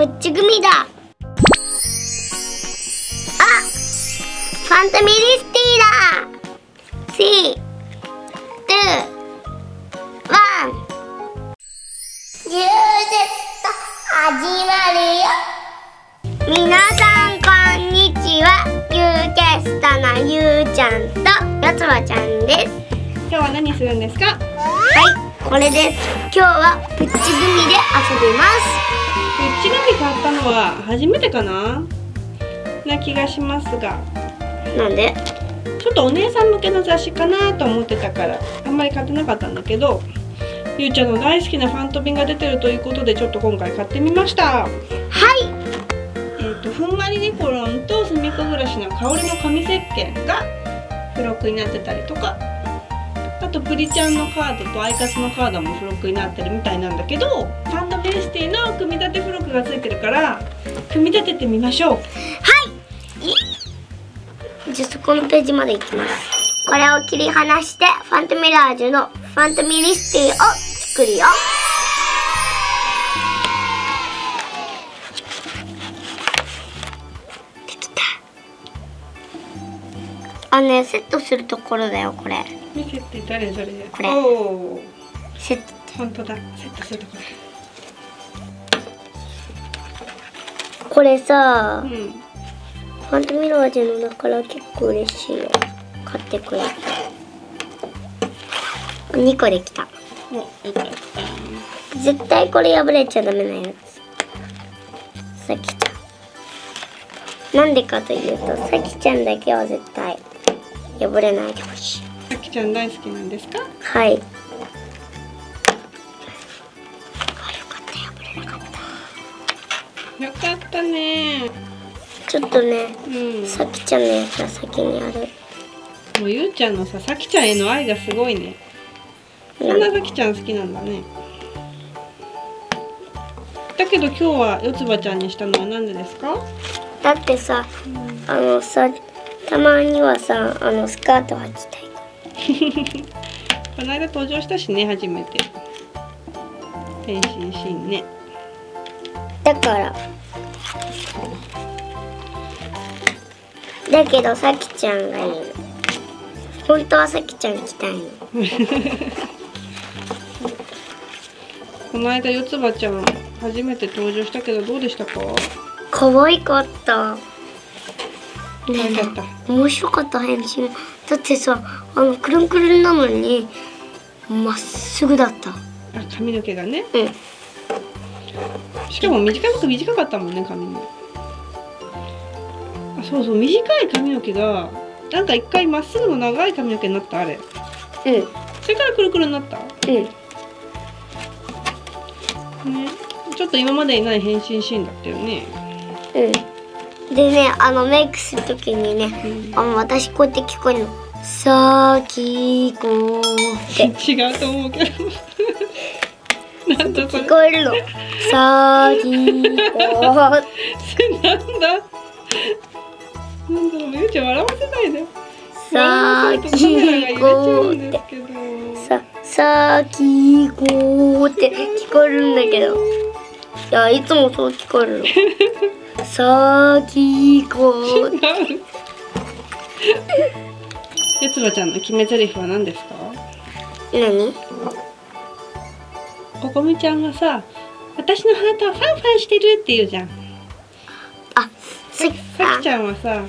プッチ組だ。あファンタミリスティだ !3、2、1ジュージェット始まるよ。皆さんこんにちは。ユーキャスタのゆうちゃんとよつばちゃんです。今日は何するんですか？はいこれです。今日はプッチ組で遊びます。プッチグミ買ったのは初めてかな？な気がしますが。なんで？ちょっとお姉さん向けの雑誌かなと思ってたからあんまり買ってなかったんだけどゆうちゃんの大好きなファントビンが出てるということでちょっと今回買ってみました。はい。えー、とふんわりニコロンとすみっこ暮らしの香りの紙石鹸が付録になってたりとかあとプリちゃんのカードとアイカツのカードも付録になってるみたいなんだけどファンドベースティの組み立て付録が付いてるから組み立ててみましょう。はい。じゃあそこのページまで行きます。これを切り離してファントミラージュのファントミリスティを作るよ。あねセットするところだよこれ。見せて誰それ？これ。セット本当だ。セットするとこ。これされうん。ファントミラージュのだから結構嬉しいよ。買ってくれて2個できた。絶対これ破れちゃダメなやつ。さきちゃん。なんでかというとさきちゃんだけは絶対破れないでほしい。さきちゃん大好きなんですか？はい。あよかった破れなかった。よかったね。ちょっとねうん。さきちゃんのやつは先にある。もうゆうちゃんのささきちゃんへの愛がすごいね。そん。なさきちゃん好きなんだね。だけど今日はよつばちゃんにしたのはなんでですか？だってさあのさたまにはさあのスカート履きたい。この間登場したしね初めて。変身シーンね。だから。だけどさきちゃんがいいの。本当はさきちゃん着たいの。この間よつばちゃん初めて登場したけどどうでしたか？可愛かったね可愛かった。え面白かった変身だってさあのくるんくるんなのにまっすぐだった。あ髪の毛がね。うん。しかも短く短かったもんね髪も。あそうそう短い髪の毛がなんか一回まっすぐの長い髪の毛になったあれ。うん。それからくるくるになった？うん。ね。ちょっと今までにない変身シーンだったよね。うんでねあのメイクするときにねうん。あの私こうやって聞こえるの「さきこ」って。違うと思うけど。なんだそれ。聞こえるの「さきこ 」なんだ。なんだ。ろうゆうちゃん笑わせないでさ笑わせるとカメラが揺れちゃこってささきこって聞こえるんだ。けどいやいつもそう聞こえるのさきこや つばちゃんの決め台詞は何ですか？何？ここみちゃんがさ私のハートはファンファンしてるって言うじゃん。あささきちゃんはさ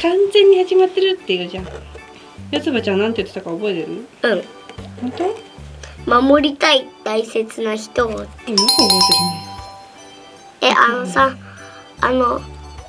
完全に始まってるって言うじゃん。やつばちゃんなんて言ってたか覚えてる？あうん。本当？守りたい大切な人を。うんよく覚えてるね。えあのさあの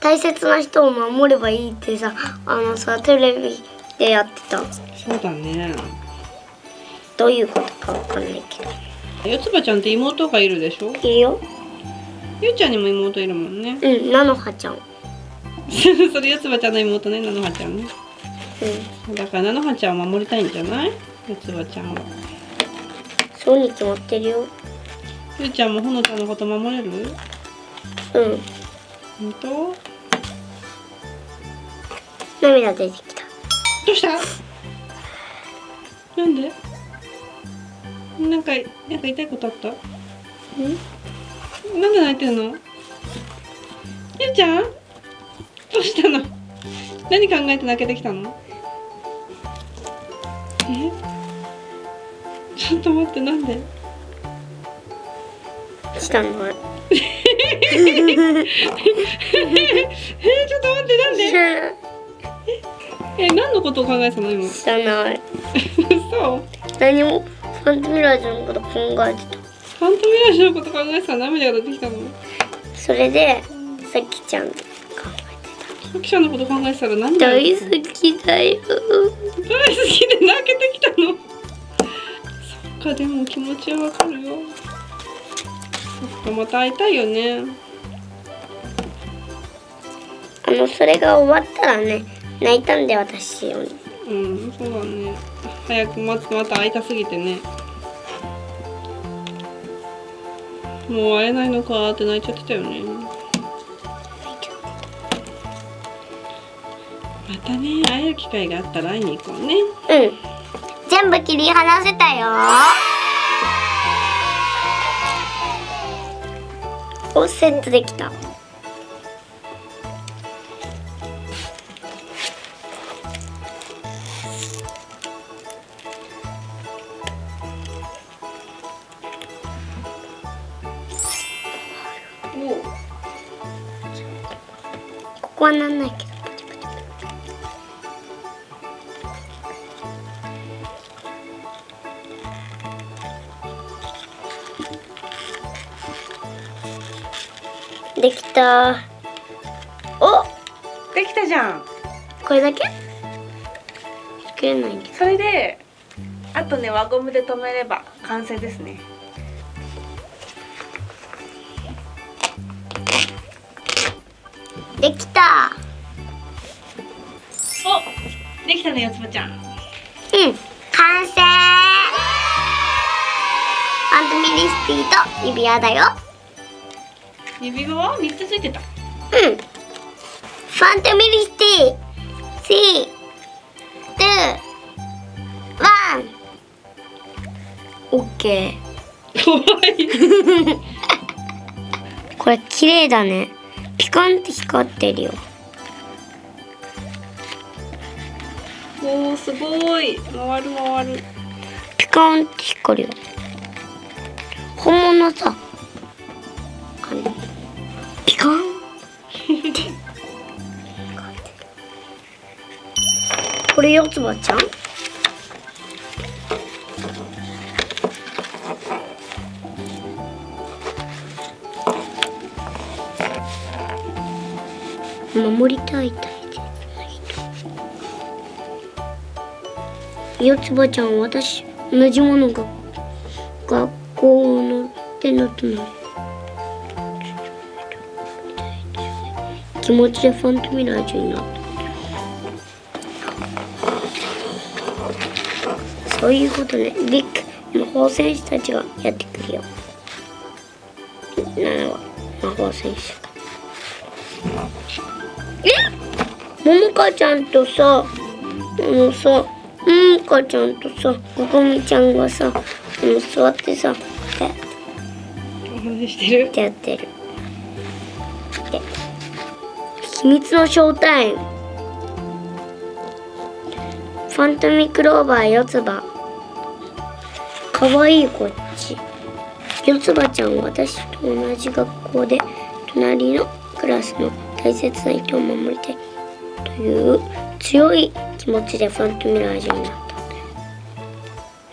大切な人を守ればいいってさあのさテレビでやってたそうだね。どういうことかわかんないけど。やつばちゃんって妹がいるでしょ？いいよ。ゆうちゃんにも妹いるもんね。うん菜の葉ちゃん。それやつばちゃんの妹ねなのはちゃんね。うん。だからなのはちゃんを守りたいんじゃない？やつばちゃんは。そうに決まってるよ。ゆうちゃんもほのちゃんのこと守れる？うん本当涙出てきた。どうした？なんで？なんかなんか痛いことあった？ん？なんで泣いてんの？ゆうちゃん？どうしたの？何考えて泣けてきたの？え？ちょっと待ってなんで？下の？えー、ちょっと待ってなんで？え何のことを考えてたの今？知らない。そう何も。ファントミラージュのこと考えてた。ファントミラージュのこと考えてたら涙が出てきたの？それでさきちゃん考さきちゃんのこと考えてたらえて涙が？大好きだよ。大好きで泣けてきたの。そっかでも気持ちはわかるよ。そっかまた会いたいよね。あのそれが終わったらね泣いたんで私うんそうだね。早く待ってまた会いたすぎてね。もう会えないのかって泣いちゃってたよね。またね会える機会があったら会いに行こうね。うん。全部切り離せたよ。おセットできたはなんないけど。できた。お！できたじゃん。これだけ？それであとね輪ゴムで留めれば完成ですねできた。おできたねよつばちゃん。うん完成。ファントミリスティと指輪だよ。指輪？は3つついてた。うん。ファントミリスティ3 2 1オッケ怖い。ー これ綺麗だねピカンって光ってるよ。おーすごい。回る回る。ピカンって光るよ。本物さ。ピカン。これ四つ葉ちゃん？守りたい大切な人四つ葉ちゃん私同じものが学校の手の隣気持ちでファントミラージュになった。そういうことね。リック魔法戦士たちがやってくるよ。なら魔法戦士。え？ももかちゃんとさあのさももかちゃんとさここみちゃんがさあの座ってさこうやってししてる？ってやってる。で秘密のショータイム。ファントミクローバー四つ葉。かわいいこっち。四つ葉ちゃんは私と同じ学校で隣のクラスの大切な人を守りたいという強い気持ちでファントミラージュになったんだよ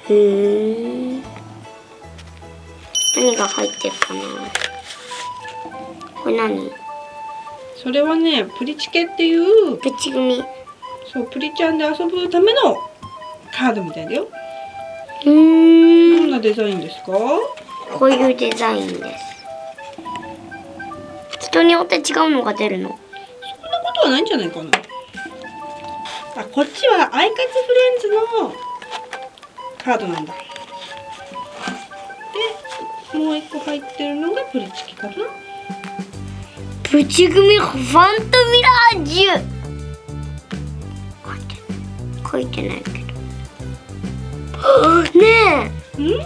ふーん。何が入ってるかな。これ何？それはねプリチケっていう。プチ組そうプリちゃんで遊ぶためのカードみたいだよ。うん。んなデザインですか？こういうデザインです人によって違うのが出るの。そんなことはないんじゃないかな。あこっちはアイカツフレンズのカードなんだ。でもう一個入ってるのがプリチケかな。プチ組ファントミラージュ。書いて書いてないけど。はあねえ。ん？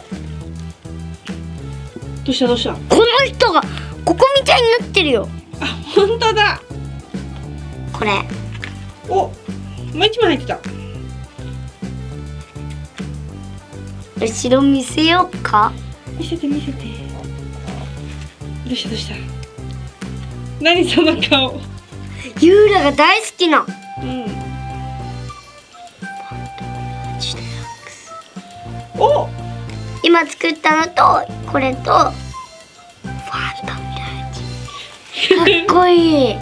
どうした？どうした？この人がここみたいになってるよ。あ本当だ。これ。おもう一枚入ってた。後ろ見せようか。見せて見せて。どうしたどうした。何その顔。ユーラが大好きな。うん。お。今作ったのとこれとっこいい。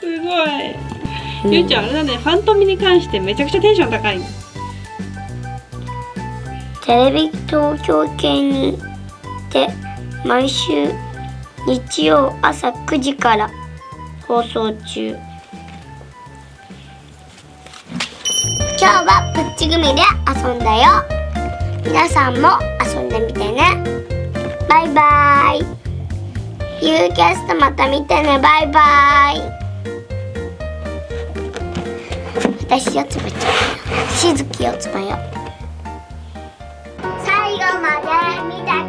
すごい。ゆうちゃんあれだねファントミに関してめちゃくちゃテンション高い。テレビ東京系にて毎週日曜朝9時から放送中。今日はプッチグミで遊んだよ。皆さんも遊んでみてね。バイバイユるキャストまた見てね。バイバイ。私四つぶちゃんしずき四つ葉よ。最後まで見た